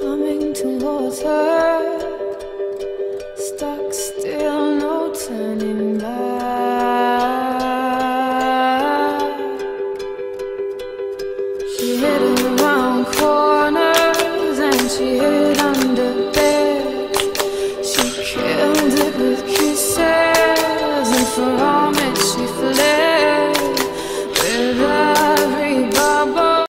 Coming towards her.